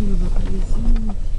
Люба, привези